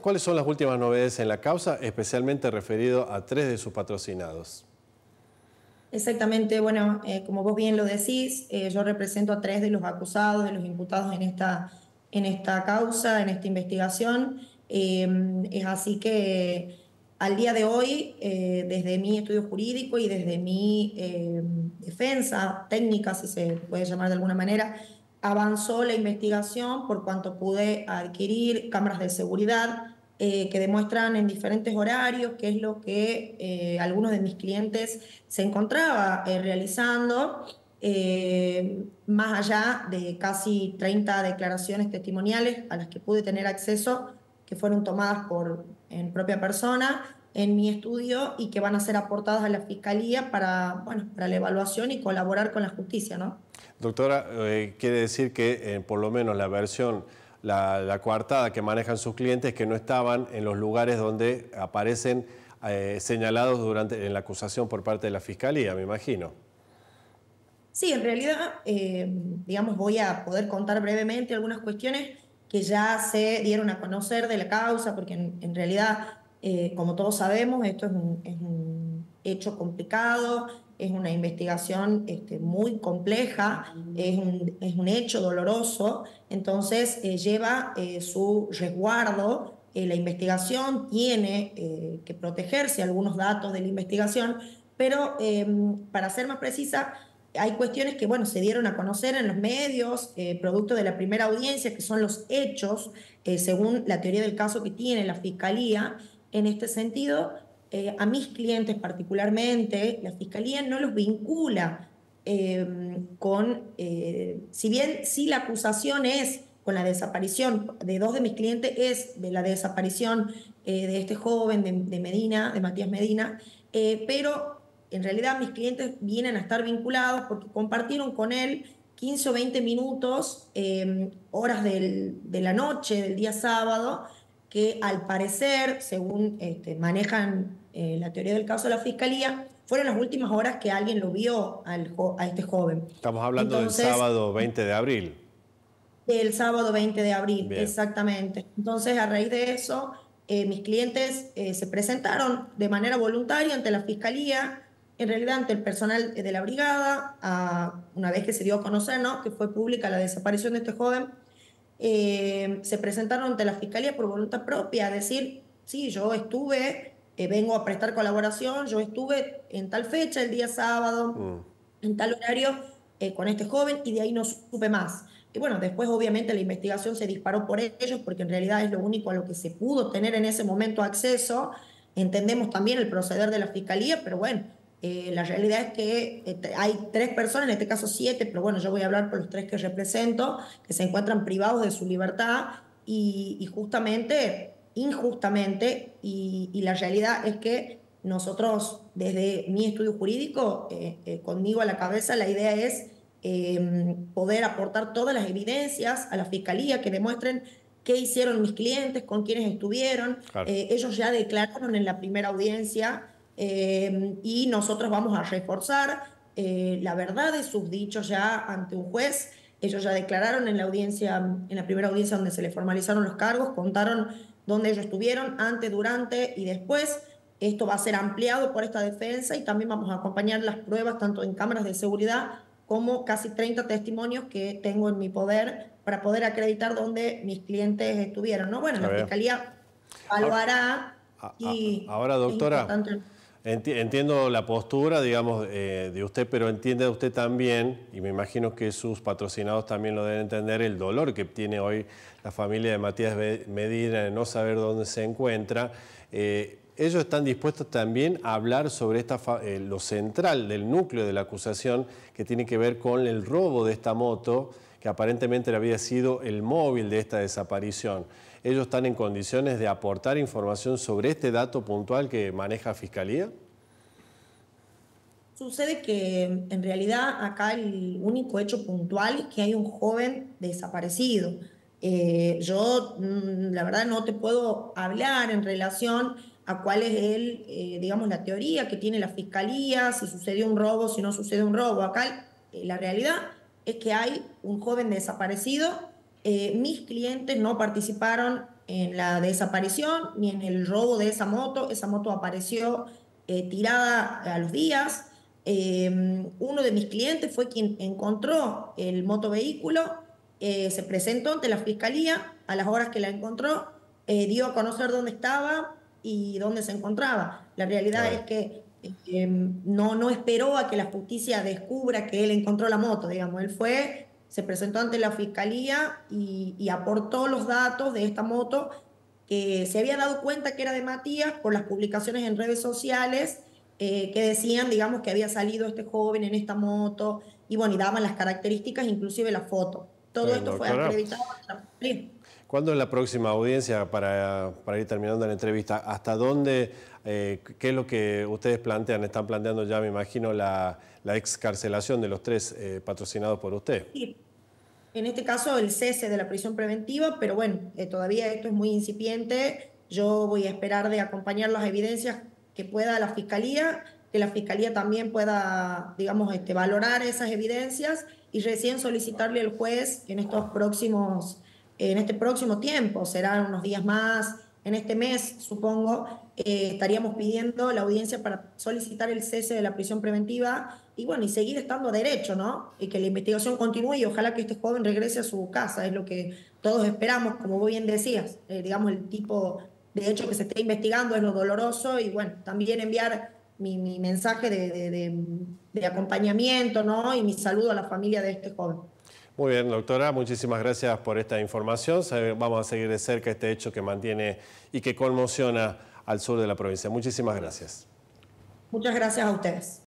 ¿Cuáles son las últimas novedades en la causa, especialmente referido a tres de sus patrocinados? Exactamente, bueno, eh, como vos bien lo decís, eh, yo represento a tres de los acusados, de los imputados en esta, en esta causa, en esta investigación. Em, es así que al día de hoy, eh, desde mi estudio jurídico y desde mi em, defensa técnica, si se puede llamar de alguna manera, avanzó la investigación por cuanto pude adquirir cámaras de seguridad eh, que demuestran en diferentes horarios qué es lo que eh, algunos de mis clientes se encontraba eh, realizando, más allá de casi 30 declaraciones testimoniales a las que pude tener acceso, que fueron tomadas por en propia persona en mi estudio y que van a ser aportadas a la Fiscalía para, bueno, para la evaluación y colaborar con la justicia. ¿no? Doctora, quiere decir que por lo menos la versión la, coartada que manejan sus clientes que no estaban en los lugares donde aparecen eh, señalados durante en la acusación por parte de la Fiscalía, me imagino. Sí, en realidad, eh, digamos, voy a poder contar brevemente algunas cuestiones que ya se dieron a conocer de la causa, porque en, realidad, eh, como todos sabemos, esto es un hecho complicado, es una investigación este, muy compleja, es un, hecho doloroso, entonces eh, lleva eh, su resguardo, la investigación tiene que protegerse algunos datos de la investigación, pero em, para ser más precisa, hay cuestiones que bueno, se dieron a conocer en los medios, producto de la primera audiencia, que son los hechos, según la teoría del caso que tiene la Fiscalía. En este sentido, eh, a mis clientes particularmente, la Fiscalía no los vincula em, con, eh, si bien si la acusación es con la desaparición de dos de mis clientes, es de la desaparición eh, de este joven de, Medina, de Matías Medina, pero en realidad mis clientes vienen a estar vinculados porque compartieron con él 15 o 20 minutos, em, horas de la noche, del día sábado, que al parecer, según este, manejan eh, la teoría del caso de la fiscalía, fueron las últimas horas que alguien lo vio al, a este joven. Estamos hablando del sábado 20 de abril. El sábado 20 de abril, exactamente. Entonces, a raíz de eso, eh, mis clientes eh, se presentaron de manera voluntaria ante la fiscalía, en realidad ante el personal de la brigada, a, una vez que se dio a conocer ¿no? que fue pública la desaparición de este joven, se presentaron ante la fiscalía por voluntad propia, a decir, sí, yo estuve eh, vengo a prestar colaboración, yo estuve en tal fecha, el día sábado, mm. en tal horario, eh, con este joven y de ahí no supe más. Y bueno, después obviamente la investigación se disparó por ellos porque en realidad es lo único a lo que se pudo tener en ese momento acceso. Entendemos también el proceder de la fiscalía, pero bueno, eh, la realidad es que hay tres personas, en este caso siete, pero bueno, yo voy a hablar por los tres que represento, que se encuentran privados de su libertad y, y justamente injustamente y, la realidad es que nosotros desde mi estudio jurídico, eh, eh, conmigo a la cabeza, la idea es em, poder aportar todas las evidencias a la fiscalía que demuestren qué hicieron mis clientes, con quiénes estuvieron. Eh, ellos ya declararon en la primera audiencia em, y nosotros vamos a reforzar la verdad de sus dichos ya ante un juez. Ellos ya declararon en la audiencia, en la primera audiencia donde se les formalizaron los cargos, contaron donde ellos estuvieron antes, durante y después. Esto va a ser ampliado por esta defensa y también vamos a acompañar las pruebas tanto en cámaras de seguridad como casi 30 testimonios que tengo en mi poder para poder acreditar dónde mis clientes estuvieron. ¿no? Bueno, la Fiscalía evaluará y... Ahora, doctora, entiendo la postura, digamos, eh, de usted, pero entiende usted también, y me imagino que sus patrocinados también lo deben entender, el dolor que tiene hoy la familia de Matías Medina de no saber dónde se encuentra. Eh, ellos están dispuestos también a hablar sobre esta, eh, lo central del núcleo de la acusación que tiene que ver con el robo de esta moto, que aparentemente había sido el móvil de esta desaparición. ¿Ellos están en condiciones de aportar información sobre este dato puntual que maneja Fiscalía? Sucede que en realidad acá el único hecho puntual es que hay un joven desaparecido. Eh, yo, mm, la verdad, no te puedo hablar en relación a cuál es el, eh, digamos, la teoría que tiene la fiscalía, si sucedió un robo, si no sucede un robo. Acá eh, la realidad es que hay un joven desaparecido. Mis clientes no participaron en la desaparición ni en el robo de esa moto. Esa moto apareció eh, tirada a los días. Em, uno de mis clientes fue quien encontró el motovehículo, eh, se presentó ante la fiscalía a las horas que la encontró, eh, dio a conocer dónde estaba y dónde se encontraba. La realidad es que em, no, no esperó a que la justicia descubra que él encontró la moto, digamos. Él fue, se presentó ante la fiscalía y, y aportó los datos de esta moto que se había dado cuenta que era de Matías por las publicaciones en redes sociales eh, que decían, digamos, que había salido este joven en esta moto, y bueno, y daban las características, inclusive la foto. Todo esto fue acreditado ¿Cuándo es la próxima audiencia para, para ir terminando la entrevista? ¿Hasta dónde, eh, qué es lo que ustedes plantean? Están planteando ya, me imagino, la, la excarcelación de los tres eh, patrocinados por usted. Sí. En este caso, el cese de la prisión preventiva, pero bueno, todavía esto es muy incipiente. Yo voy a esperar de acompañar las evidencias que pueda la fiscalía, que la fiscalía también pueda, digamos, este, valorar esas evidencias y recién solicitarle al juez en estos próximos, en este próximo tiempo, serán unos días más, en este mes, supongo, eh, estaríamos pidiendo la audiencia para solicitar el cese de la prisión preventiva y bueno, y seguir estando a derecho, ¿no? Y que la investigación continúe y ojalá que este joven regrese a su casa, es lo que todos esperamos, como bien decías, eh, digamos, el tipo de hecho que se esté investigando es lo doloroso y bueno, también enviar mi, mensaje de, acompañamiento ¿no? y mi saludo a la familia de este joven. Muy bien, doctora, muchísimas gracias por esta información. Vamos a seguir de cerca este hecho que mantiene y que conmociona al sur de la provincia. Muchísimas gracias. Muchas gracias a ustedes.